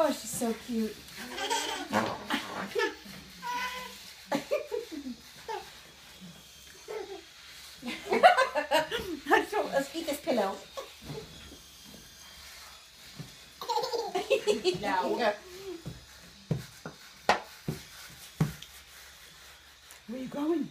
Oh, she's so cute. Let's let's eat this pillow. No. Where are you going?